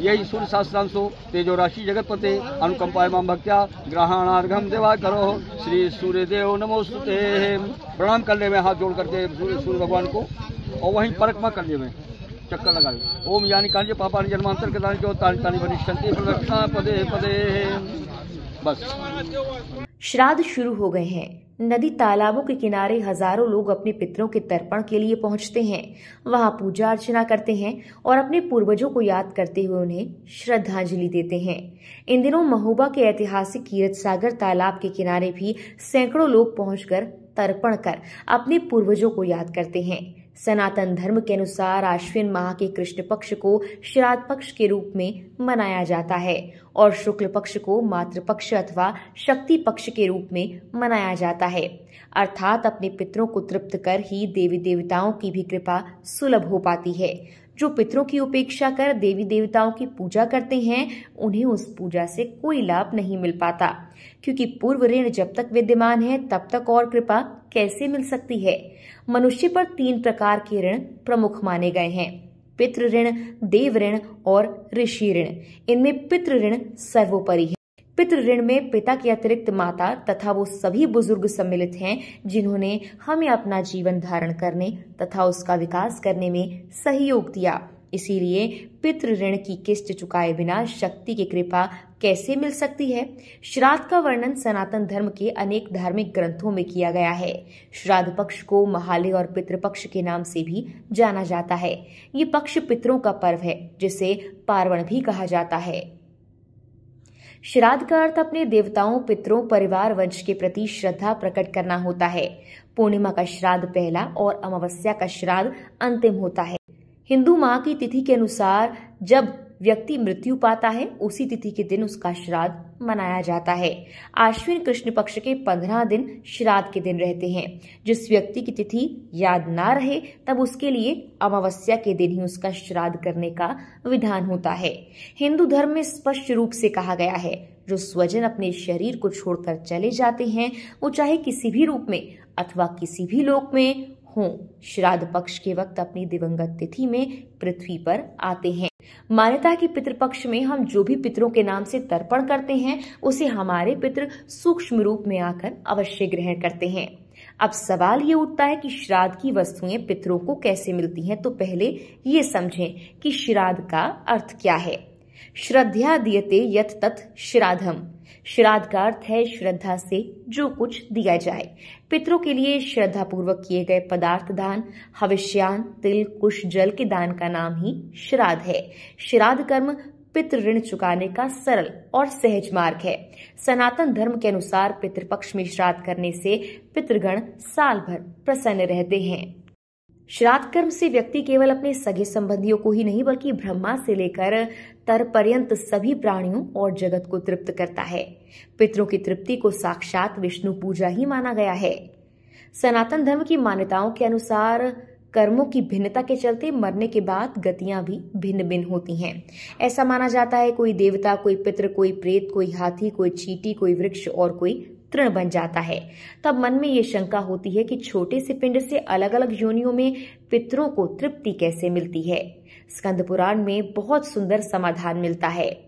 यही सूर्य शास्त्रांशो तेजो राशि जगतपते। अनुकंपाय माम भक्त्या ग्रहणार्घम देवा करो श्री सूर्य देव नमोस्तुते। प्रणाम कर ले में हाथ जोड़ करके सूर्य सूर्य भगवान को। और वहीं परिक्रमा कर लिए में चक्कर लगा ओम यानी कांजे पापा ने जन्मांतर के दानी जो तानी तानी बनिष्ठन्ति प्रदक्षिणा पदे पदे। बस। श्राद्ध शुरू हो गए हैं। नदी तालाबों के किनारे हज़ारों लोग अपने पितरों के तर्पण के लिए पहुँचते हैं। वहाँ पूजा अर्चना करते हैं और अपने पूर्वजों को याद करते हुए उन्हें श्रद्धांजलि देते हैं। इन दिनों महोबा के ऐतिहासिक कीरत सागर तालाब के किनारे भी सैकड़ों लोग पहुंचकर तर्पण कर अपने पूर्वजों को याद करते हैं। सनातन धर्म के अनुसार आश्विन माह के कृष्ण पक्ष को श्राद्ध पक्ष के रूप में मनाया जाता है और शुक्ल पक्ष को मातृ पक्ष अथवा शक्ति पक्ष के रूप में मनाया जाता है। अर्थात अपने पितरों को तृप्त कर ही देवी देवताओं की भी कृपा सुलभ हो पाती है। जो पितरों की उपेक्षा कर देवी देवताओं की पूजा करते हैं, उन्हें उस पूजा से कोई लाभ नहीं मिल पाता। क्योंकि पूर्व ऋण जब तक विद्यमान है, तब तक और कृपा कैसे मिल सकती है? मनुष्य पर तीन प्रकार के ऋण प्रमुख माने गए हैं। पितृ ऋण, देव ऋण और ऋषि ऋण। इनमें पितृ ऋण सर्वोपरि है। पितृ ऋण में पिता के अतिरिक्त माता तथा वो सभी बुज़ुर्ग सम्मिलित हैं, जिन्होंने हमें अपना जीवन धारण करने तथा उसका विकास करने में सहयोग दिया। इसीलिए पितृ ऋण की किस्त चुकाए बिना शक्ति की कृपा कैसे मिल सकती है? श्राद्ध का वर्णन सनातन धर्म के अनेक धार्मिक ग्रंथों में किया गया है। श्राद्ध पक्ष को महालय और पितृपक्ष के नाम से भी जाना जाता है। ये पक्ष पितरों का पर्व है, जिसे पार्वण भी कहा जाता है। श्राद्ध का अर्थ अपने देवताओं, पितरों, परिवार वंश के प्रति श्रद्धा प्रकट करना होता है। पूर्णिमा का श्राद्ध पहला और अमावस्या का श्राद्ध अंतिम होता है। हिंदू माह की तिथि के अनुसार जब व्यक्ति मृत्यु पाता है, उसी तिथि के दिन उसका श्राद्ध मनाया जाता है। आश्विन कृष्ण पक्ष के पंद्रह दिन श्राद्ध के दिन रहते हैं। जिस व्यक्ति की तिथि याद ना रहे, तब उसके लिए अमावस्या के दिन ही उसका श्राद्ध करने का विधान होता है। हिंदू धर्म में स्पष्ट रूप से कहा गया है, जो स्वजन अपने शरीर को छोड़कर चले जाते हैं, वो चाहे किसी भी रूप में अथवा किसी भी लोक में हों, श्राद्ध पक्ष के वक्त अपनी दिवंगत तिथि में पृथ्वी पर आते हैं। मान्यता की पितृपक्ष में हम जो भी पितरों के नाम से तर्पण करते हैं, उसे हमारे पितृ सूक्ष्म रूप में आकर अवश्य ग्रहण करते हैं। अब सवाल ये उठता है कि श्राद्ध की वस्तुएँ पितरों को कैसे मिलती हैं तो पहले ये समझें कि श्राद्ध का अर्थ क्या है। श्रद्धा दियते यथ तथ श्राद्धम। श्राद्ध का अर्थ है श्रद्धा से जो कुछ दिया जाए। पितरों के लिए श्रद्धा पूर्वक किए गए पदार्थ दान, हविष्यान, तिल, कुश, जल के दान का नाम ही श्राद्ध है। श्राद्ध कर्म पितृ ऋण चुकाने का सरल और सहज मार्ग है। सनातन धर्म के अनुसार पितृपक्ष में श्राद्ध करने से पितृगण साल भर प्रसन्न रहते हैं। श्राद्ध कर्म से व्यक्ति केवल अपने सगे संबंधियों को ही नहीं, बल्कि ब्रह्मा से लेकर तर पर्यंत सभी प्राणियों और जगत को तृप्त करता है। पितरों की तृप्ति को साक्षात विष्णु पूजा ही माना गया है। सनातन धर्म की मान्यताओं के अनुसार कर्मों की भिन्नता के चलते मरने के बाद गतियाँ भी भिन्न भिन्न होती हैं। ऐसा माना जाता है कोई देवता, कोई पितृ कोई प्रेत, कोई हाथी, कोई चीटी, कोई वृक्ष और कोई तृण बन जाता है। तब मन में ये शंका होती है कि छोटे से पिंड से अलग अलग योनियों में पितरों को तृप्ति कैसे मिलती है? स्कंद पुराण में बहुत सुंदर समाधान मिलता है।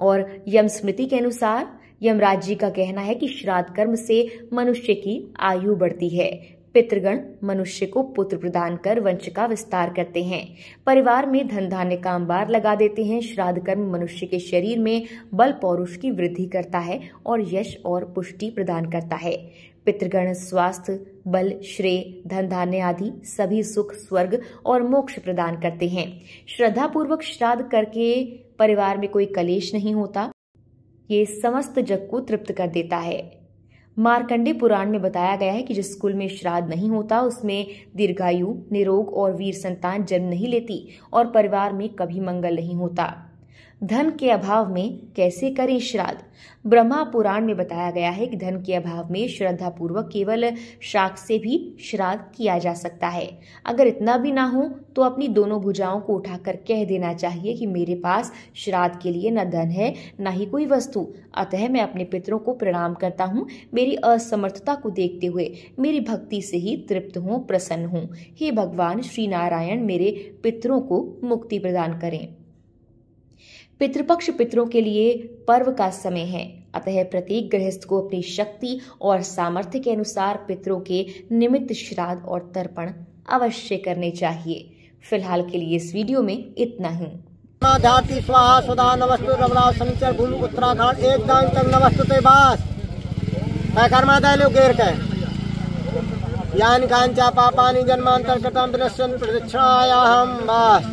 और यम स्मृति के अनुसार यमराज जी का कहना है कि श्राद्ध कर्म से मनुष्य की आयु बढ़ती है। पितृगण मनुष्य को पुत्र प्रदान कर वंश का विस्तार करते हैं। परिवार में धन धान्य का अंबार लगा देते हैं। श्राद्ध कर्म मनुष्य के शरीर में बल पौरुष की वृद्धि करता है और यश और पुष्टि प्रदान करता है। पितृगण स्वास्थ्य, बल, श्रेय धन धान्य आदि सभी सुख, स्वर्ग और मोक्ष प्रदान करते हैं। श्रद्धा पूर्वक श्राद्ध करके परिवार में कोई कलेश नहीं होता। ये समस्त जग को तृप्त कर देता है। मार्कंडे पुराण में बताया गया है कि जिस स्कूल में श्राद्ध नहीं होता, उसमें दीर्घायु, निरोग और वीर संतान जन्म नहीं लेती और परिवार में कभी मंगल नहीं होता। धन के अभाव में कैसे करें श्राद्ध? ब्रह्मा पुराण में बताया गया है कि धन के अभाव में श्रद्धा पूर्वक केवल शाक से भी श्राद्ध किया जा सकता है। अगर इतना भी ना हो तो अपनी दोनों भुजाओं को उठाकर कह देना चाहिए कि मेरे पास श्राद्ध के लिए न धन है, न ही कोई वस्तु। अतः मैं अपने पितरों को प्रणाम करता हूँ, मेरी असमर्थता को देखते हुए, मेरी भक्ति से ही तृप्त हूँ, प्रसन्न हूँ। हे भगवान, श्री नारायण मेरे पितरों को मुक्ति प्रदान करें। पितृपक्ष पितरों के लिए पर्व का समय है। अतः प्रत्येक गृहस्थ को अपनी शक्ति और सामर्थ्य के अनुसार पितरों के निमित्त श्राद्ध और तर्पण अवश्य करने चाहिए। फ़िलहाल के लिए इस वीडियो में इतना ही। स्वाहा, सुधा भूल, उत्तराखंड, एक तक ते बास। दैलो गेर के। यान जन्मांतर कृतम विनश्यन प्रदक्षिणाया हम बास।